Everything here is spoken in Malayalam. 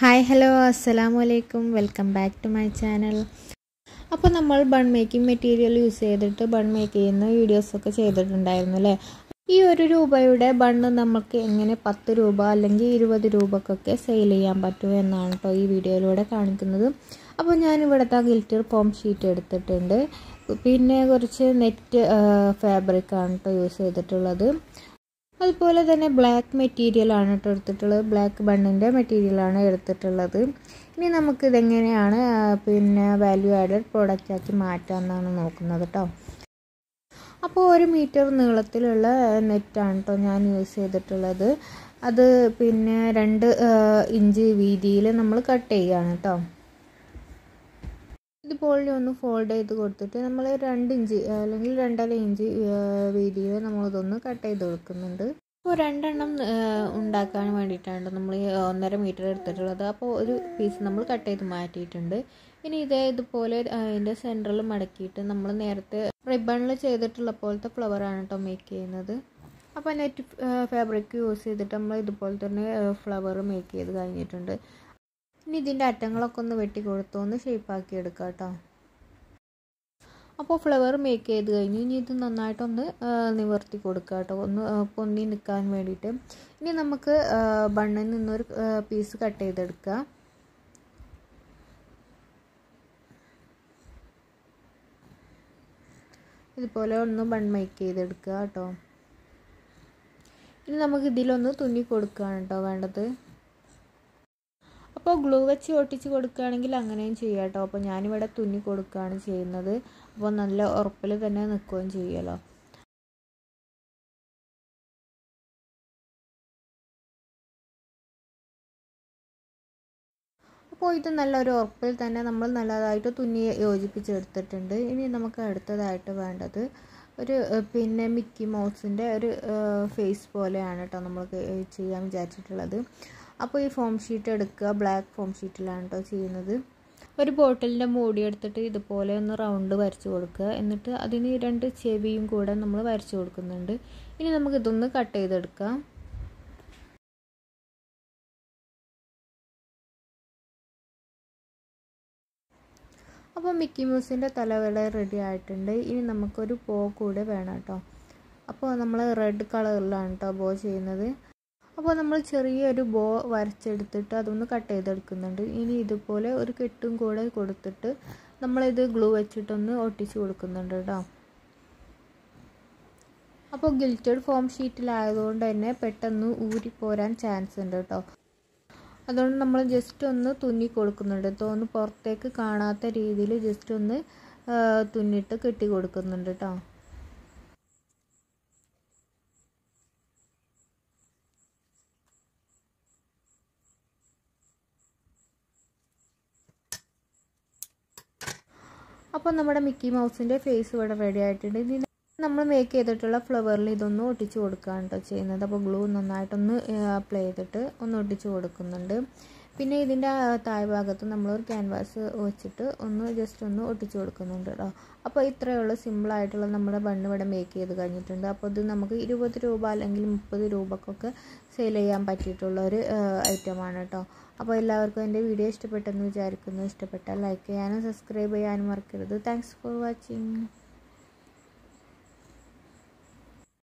ഹായ് ഹലോ അസ്സലാമു അലൈക്കും welcome back to my channel അപ്പോൾ നമ്മൾ ബൺ മേക്കിംഗ് മെറ്റീരിയൽ യൂസ് ചെയ്തിട്ട് ബൺ മേക്ക് ചെയ്യുന്ന വീഡിയോസൊക്കെ ചെയ്തിട്ടുണ്ടായിരുന്നു അല്ലേ? ഈ ഒരു രൂപയുടെ ബണ്ണ് നമുക്ക് എങ്ങനെ പത്ത് രൂപ അല്ലെങ്കിൽ ഇരുപത് രൂപക്കൊക്കെ സെയിൽ ചെയ്യാൻ പറ്റും എന്നാണ് കേട്ടോ ഈ വീഡിയോയിലൂടെ കാണിക്കുന്നത്. അപ്പോൾ ഞാൻ ഇവിടുത്തെ ഗിൽറ്റർ പോം ഷീറ്റ് എടുത്തിട്ടുണ്ട്. പിന്നെ കുറച്ച് നെറ്റ് ഫാബ്രിക്കാണ് കേട്ടോ യൂസ് ചെയ്തിട്ടുള്ളത്. അതുപോലെ തന്നെ ബ്ലാക്ക് മെറ്റീരിയൽ ആണ് കേട്ടോ എടുത്തിട്ടുള്ളത്. ബ്ലാക്ക് ബണ്ണിന്റെ മെറ്റീരിയലാണ് എടുത്തിട്ടുള്ളത്. ഇനി നമുക്ക് ഇതെങ്ങനെയാണ് പിന്നെ വാല്യൂ ആഡഡ് പ്രോഡക്റ്റ് ആക്കി മാറ്റാമെന്നാണ് നോക്കുന്നത് കേട്ടോ അപ്പോൾ ഒരു മീറ്റർ നീളത്തിലുള്ള നെറ്റാണ് കേട്ടോ ഞാൻ യൂസ് ചെയ്തിട്ടുള്ളത്. അത് പിന്നെ രണ്ട് ഇഞ്ച് വീതിയിൽ നമ്മൾ കട്ട് ചെയ്യുകയാണ് കേട്ടോ ഇതുപോലെ ഒന്ന് ഫോൾഡ് ചെയ്ത് കൊടുത്തിട്ട് നമ്മൾ രണ്ട് ഇഞ്ച് അല്ലെങ്കിൽ രണ്ടര ഇഞ്ച് വീതിയിൽ നമ്മളിതൊന്ന് കട്ട് ചെയ്ത് കൊടുക്കുന്നുണ്ട്. അപ്പോൾ രണ്ടെണ്ണം ഉണ്ടാക്കാൻ വേണ്ടിയിട്ടാണ് നമ്മൾ ഒന്നര മീറ്റർ എടുത്തിട്ടുള്ളത്. അപ്പോൾ ഒരു പീസ് നമ്മൾ കട്ട് ചെയ്ത് മാറ്റിയിട്ടുണ്ട്. ഇനി ഇതേ ഇതുപോലെ അതിന്റെ സെന്ററിൽ മടക്കിയിട്ട് നമ്മൾ നേരത്തെ റിബണിൽ ചെയ്തിട്ടുള്ള പോലത്തെ ഫ്ലവറാണ് കേട്ടോ മേക്ക് ചെയ്യുന്നത്. അപ്പോൾ നെറ്റ് ഫാബ്രിക് യൂസ് ചെയ്തിട്ട് നമ്മൾ ഇതുപോലെ തന്നെ ഫ്ലവർ മേക്ക് ചെയ്ത് കഴിഞ്ഞിട്ടുണ്ട്. ഇനി ഇതിന്റെ അറ്റങ്ങളൊക്കെ ഒന്ന് വെട്ടി കൊടുത്തു? ഒന്ന് ഷേപ്പാക്കി എടുക്കാം കേട്ടോ അപ്പോൾ ഫ്ലവർ മേക്ക് ചെയ്ത് കഴിഞ്ഞു. ഇനി ഇത് നന്നായിട്ടൊന്ന് നിവർത്തി കൊടുക്കുക കേട്ടോ ഒന്ന് പൊന്നി നിൽക്കാൻ വേണ്ടിയിട്ട്. ഇനി നമുക്ക് ബണ്ണിൽ നിന്നൊരു പീസ് കട്ട് ചെയ്തെടുക്കുക ഇതുപോലെ ഒന്ന് ബൺ മേക്ക് ചെയ്തെടുക്കുക കേട്ടോ ഇനി നമുക്ക് ഇതിലൊന്ന് തുന്നി കൊടുക്കുകയാണ് കേട്ടോ വേണ്ടത്. അപ്പോൾ ഗ്ലൂ വെച്ച് ഒട്ടിച്ച് കൊടുക്കുകയാണെങ്കിൽ അങ്ങനെയും ചെയ്യാം കേട്ടോ. അപ്പോൾ ഞാനിവിടെ തുന്നി കൊടുക്കുകയാണ് ചെയ്യുന്നത്. അപ്പോൾ നല്ല ഉറപ്പിൽ തന്നെ നിൽക്കുകയും ചെയ്യുമല്ലോ അപ്പോൾ ഇത് നല്ലൊരു ഉറപ്പിൽ തന്നെ നമ്മൾ നല്ലതായിട്ട് തുന്നി യോജിപ്പിച്ചെടുത്തിട്ടുണ്ട് ഇനി നമുക്ക് അടുത്തതായിട്ട് വേണ്ടത് ഒരു പിന്നെ മിക്കി മൗസിന്റെ ഒരു ഫേസ് പോലെയാണ് കേട്ടോ നമ്മൾ ചെയ്യാൻ വിചാരിച്ചിട്ടുള്ളത്. അപ്പോൾ ഈ ഫോം ഷീറ്റ് എടുക്കുക ബ്ലാക്ക് ഫോം ഷീറ്റിലാണ് കേട്ടോ ചെയ്യുന്നത്. ഒരു ബോട്ടിലിന്റെ മൂടി എടുത്തിട്ട് ഇതുപോലെ ഒന്ന് റൗണ്ട് വരച്ചു കൊടുക്കുക. എന്നിട്ട് അതിന് രണ്ട് ചെവിയും കൂടെ നമ്മൾ വരച്ചു കൊടുക്കുന്നുണ്ട്. ഇനി നമുക്ക് ഇതൊന്ന് കട്ട് ചെയ്തെടുക്കാം. അപ്പോൾ മിക്കി മൂസിന്റെ തലവിള റെഡി ആയിട്ടുണ്ട്. ഇനി നമുക്കൊരു പോ കൂടെ വേണം കേട്ടോ അപ്പോൾ നമ്മൾ റെഡ് കളറിലാണ് കേട്ടോ ബോ ചെയ്യുന്നത്. അപ്പോൾ നമ്മൾ ചെറിയൊരു ബോ വരച്ചെടുത്തിട്ട് അതൊന്ന് കട്ട് ചെയ്തെടുക്കുന്നുണ്ട്. ഇനി ഇതുപോലെ ഒരു കെട്ടും കൂടെ കൊടുത്തിട്ട് നമ്മളിത് ഗ്ലൂ വെച്ചിട്ടൊന്ന് ഒട്ടിച്ച് കൊടുക്കുന്നുണ്ട് കേട്ടോ അപ്പോൾ ഗിൽറ്റഡ് ഫോം ഷീറ്റിലായതുകൊണ്ട് തന്നെ പെട്ടെന്ന് ഊരി പോരാൻ ചാൻസ് ഉണ്ട് കേട്ടോ അതുകൊണ്ട് നമ്മൾ ജസ്റ്റ് ഒന്ന് തുന്നി കൊടുക്കുന്നുണ്ട്. തോന്ന് പുറത്തേക്ക് കാണാത്ത രീതിയിൽ ജസ്റ്റ് ഒന്ന് തുന്നിട്ട് കെട്ടി കൊടുക്കുന്നുണ്ട് കേട്ടോ അപ്പോൾ നമ്മുടെ മിക്കി മൗസിന്റെ ഫേസ് ഇവിടെ റെഡി ആയിട്ടുണ്ട്. ഇനി നമ്മൾ മേക്ക് ചെയ്തിട്ടുള്ള ഫ്ലവറിൽ ഇതൊന്ന് ഒട്ടിച്ച് കൊടുക്കുകയാണ് കേട്ടോ ചെയ്യുന്നത്. അപ്പോൾ ഗ്ലൂ നന്നായിട്ടൊന്ന് അപ്ലൈ ചെയ്തിട്ട് ഒന്ന് ഒട്ടിച്ച് കൊടുക്കുന്നുണ്ട്. പിന്നെ ഇതിന്റെ താഴ്ഭാഗത്ത് നമ്മളൊരു ക്യാൻവാസ് വെച്ചിട്ട് ഒന്ന് ജസ്റ്റ് ഒന്ന് ഒട്ടിച്ച് കൊടുക്കുന്നുണ്ട് കേട്ടോ അപ്പോൾ ഇത്രയേ ഉള്ളൂ. സിമ്പിളായിട്ടുള്ള നമ്മുടെ ബണ്ണ് ഇവിടെ മേക്ക് ചെയ്ത് കഴിഞ്ഞിട്ടുണ്ട്. അപ്പോൾ ഇത് നമുക്ക് ഇരുപത് രൂപ അല്ലെങ്കിൽ മുപ്പത് രൂപക്കൊക്കെ സെയിൽ ചെയ്യാൻ പറ്റിയിട്ടുള്ള ഒരു ഐറ്റമാണ് കേട്ടോ അപ്പോൾ എല്ലാവർക്കും എന്റെ വീഡിയോ ഇഷ്ടപ്പെട്ടെന്ന് വിചാരിക്കുന്നു. ഇഷ്ടപ്പെട്ടാൽ ലൈക്ക് ചെയ്യാനും സബ്സ്ക്രൈബ് ചെയ്യാനും മറക്കരുത്. Thanks for watching